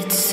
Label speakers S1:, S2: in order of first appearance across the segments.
S1: It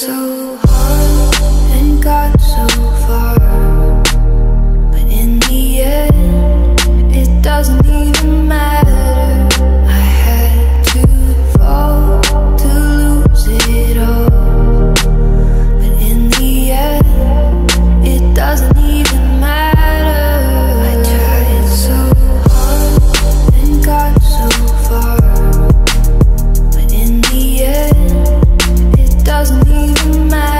S1: so even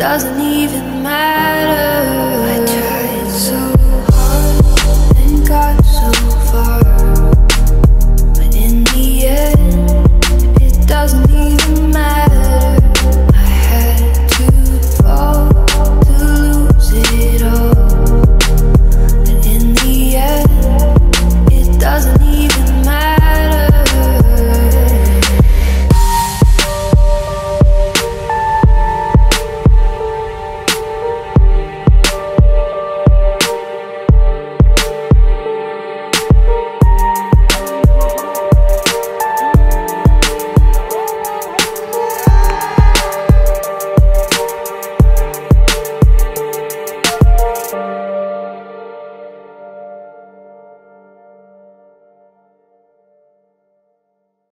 S1: doesn't even matter. I tried so